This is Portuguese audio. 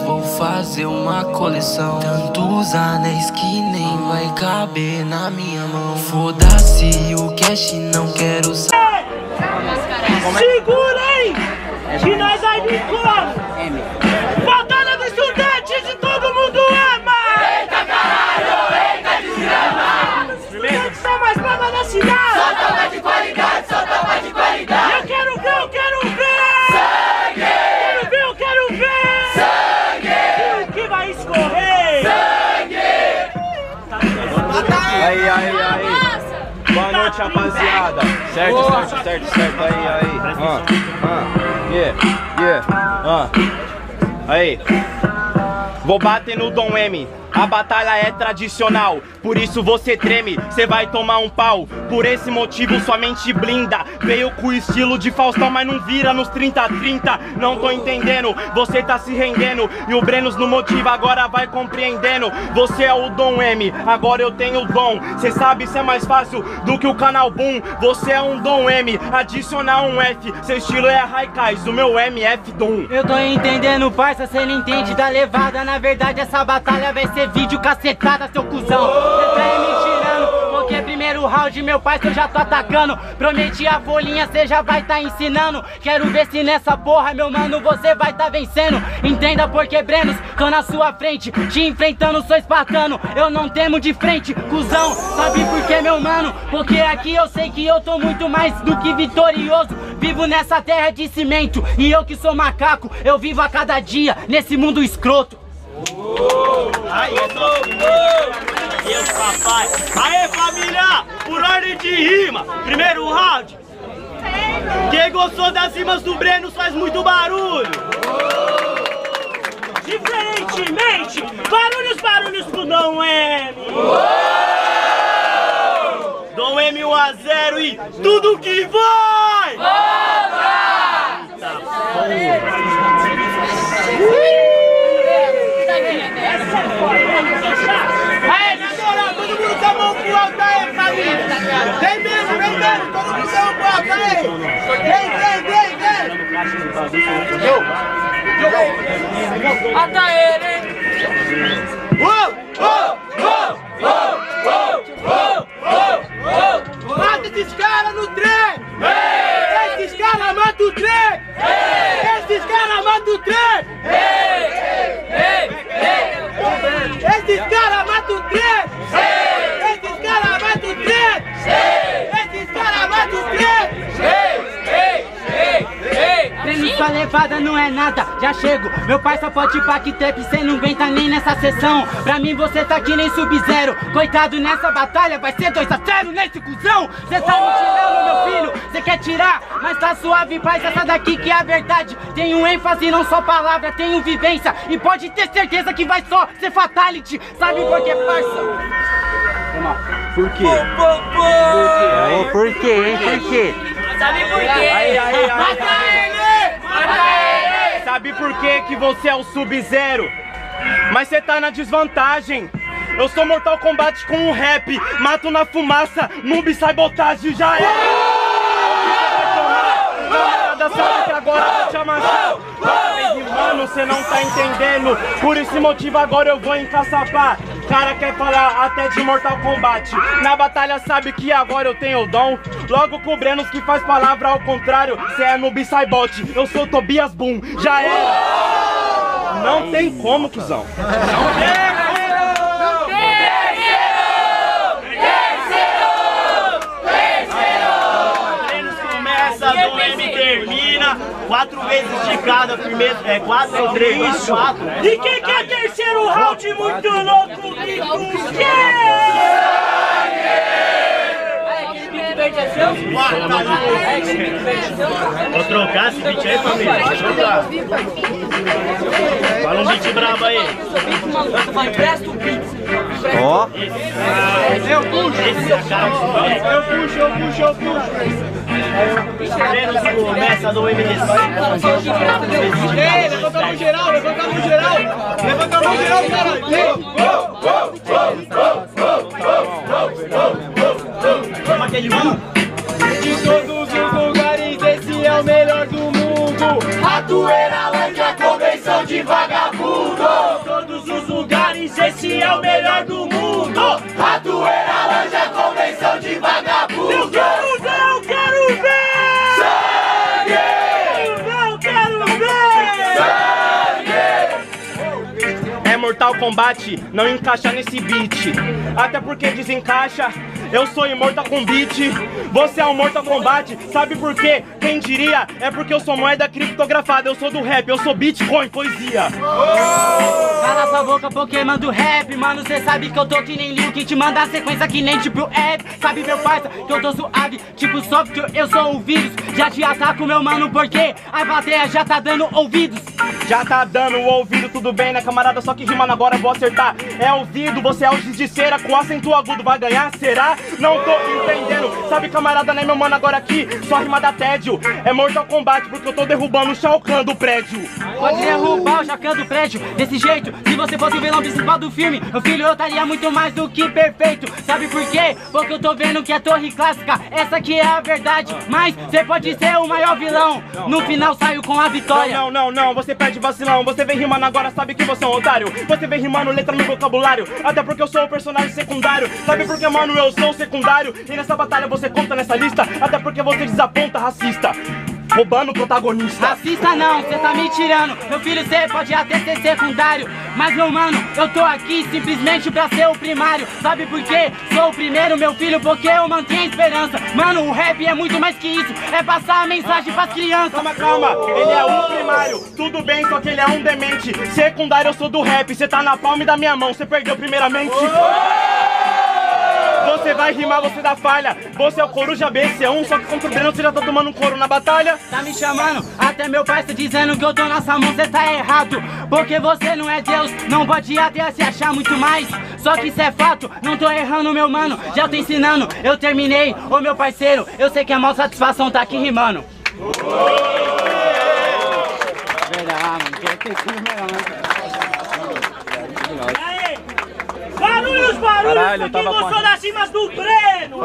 vou fazer uma coleção. Tantos anéis que nem vai caber na minha mão. Foda-se o cash, não quero saber. Segura aí! Que nós vai vir Certo, certo, certo, certo. Aí, aí. Ah, ah. Yeah, yeah. Ah. Aí. Vou bater no Dom M. A batalha é tradicional, por isso você treme, cê vai tomar um pau. Por esse motivo sua mente blinda. Veio com o estilo de Faustão, mas não vira nos 30-30. Não tô entendendo, você tá se rendendo. E o Brenos no motivo agora vai compreendendo. Você é o Dom M, agora eu tenho o dom. Cê sabe se é mais fácil do que o canal Boom. Você é um Dom M, adicionar um F. Seu estilo é Raikais, o meu MF Dom. Eu tô entendendo, parça, cê não entende da levada Na verdade essa batalha vai ser vídeo cacetada, seu cuzão. Cê tá aí me tirando, porque primeiro round meu pai eu já tô atacando. Prometi a folhinha, cê já vai tá ensinando. Quero ver se nessa porra, meu mano, você vai tá vencendo. Entenda porque, Brenos, tô na sua frente Te enfrentando, sou espartano. Eu não temo de frente, cuzão. Sabe por que, meu mano? Porque aqui eu sei que eu tô muito mais do que vitorioso. Vivo nessa terra de cimento E eu que sou macaco, eu vivo a cada dia Nesse mundo escroto Aí, Deus, papai. Aê, família! Por ordem de rima, primeiro round. Quem gostou das rimas do Breno faz muito barulho. Diferentemente, barulhos, barulhos pro Dom M. Dom M 1 a 0 e tudo que vai! Aê, na moral, todo mundo com a mão pro alto aí, família! Vem mesmo, vem mesmo, todo mundo com a mão pro alto aí! Vem, vem, vem, vem! Mata ele! Uou, uou, uou, uou, uou, uou, uou, uou! Mata esses caras no trem! Esses caras matam o trem! Sua levada não é nada, já chego Meu pai só pode paquetep, cê não aguenta nem nessa sessão Pra mim você tá que nem sub-zero Coitado nessa batalha, vai ser 2 a 0 nesse cuzão Cê tá me tirando, meu filho, cê quer tirar Mas tá suave, paz, essa daqui que é a verdade Tenho ênfase, não só palavra, tenho vivência E pode ter certeza que vai só ser fatality Sabe por que, parça? Por quê? Ô, por quê, hein, por quê? Sabe por quê? Aí, aí, aí, aí. Sabe por que que você é o Sub-Zero? Mas você tá na desvantagem. Eu sou Mortal Kombat com um rap, mato na fumaça, noob sabotagem já é. Camarada sabe que agora te amassar. Mano, você não tá entendendo. Por esse motivo agora eu vou encaçapar. Cara quer falar até de Mortal Kombat. Na batalha sabe que agora eu tenho o dom. Logo com o Brenos que faz palavra ao contrário. Cê é noob Saibot, eu sou Tobias Boom. Já era. Não tem como, cuzão. Treinos começa, Dom M termina. Quatro vezes de cada, primeiro, é quatro ou três? Quatro. E quem quer terceiro round muito louco que com Vou trocar esse beat aí, família. Vou trocar. Fala um beat brabo aí. Ó. Eu puxo. É cara. Eu puxo, eu puxo, eu puxo. Começa do MDC. Ei, levanta a mão geral, levanta a mão geral. Levanta a mão geral, caralho. Toma aquele um. Esse é o melhor do mundo. Ratoeira Laranja, convenção de vagabundo. Eu quero ver, eu quero ver! Sangue! Eu quero ver! É Mortal Kombat, não encaixa nesse beat. Até porque desencaixa, eu sou imortal com beat. Você é um Mortal Kombat, sabe por quê? Quem diria? É porque eu sou moeda criptografada, eu sou do rap, eu sou Bitcoin, poesia. Cala sua boca, Pokémon do rap Mano, cê sabe que eu tô que nem Liu Que te manda a sequência que nem tipo app Sabe meu parça, que eu tô suave Tipo software, eu sou o vírus Já te ataco, meu mano, porque A plateia já tá dando ouvidos Já tá dando ouvido, tudo bem, né, camarada? Só que rimando agora eu vou acertar. É ouvido, você é o giz de cera com acento agudo, vai ganhar? Será? Não tô entendendo. Sabe, camarada, né, meu mano? Agora aqui, só rima da tédio. É Mortal Kombat, porque eu tô derrubando o Shao Kahn do prédio. Pode derrubar o jacan do prédio Desse jeito, se você fosse o vilão principal do filme Meu filho, eu estaria muito mais do que perfeito Sabe por quê? Porque eu tô vendo que é torre clássica Essa que é a verdade Mas você pode ser o maior vilão No final saio com a vitória Não, não, não, você perde vacilão. Você vem rimando agora, sabe que você é um otário. Você vem rimando letra no vocabulário. Até porque eu sou o personagem secundário. Sabe por que, mano, eu sou o secundário? E nessa batalha você conta nessa lista. Até porque você desaponta racista. Roubando o protagonista. Racista não, cê tá me tirando. Meu filho, cê pode até ser secundário. Mas meu mano, eu tô aqui simplesmente pra ser o primário. Sabe por quê? Sou o primeiro, meu filho, porque eu mantenho a esperança. Mano, o rap é muito mais que isso. É passar a mensagem pras crianças. Calma, calma, ele é o primário, tudo bem, só que ele é um demente. Secundário, eu sou do rap, cê tá na palma da minha mão, cê perdeu primeiramente. Você vai rimar, você dá falha. Você é o Coruja BC1, só que contra o Breno você já tá tomando um couro na batalha. Tá me chamando, até meu pai tá dizendo que eu tô nessa mão, cê tá errado Porque você não é Deus, não pode até se achar muito mais Só que isso é fato, não tô errando meu mano Já tô ensinando, eu terminei, ô meu parceiro Eu sei que a maior satisfação tá aqui rimando Verdade, mano! Barulhos, barulhos, Caralho, eu porque tava com a- gostou das rimas do Breno!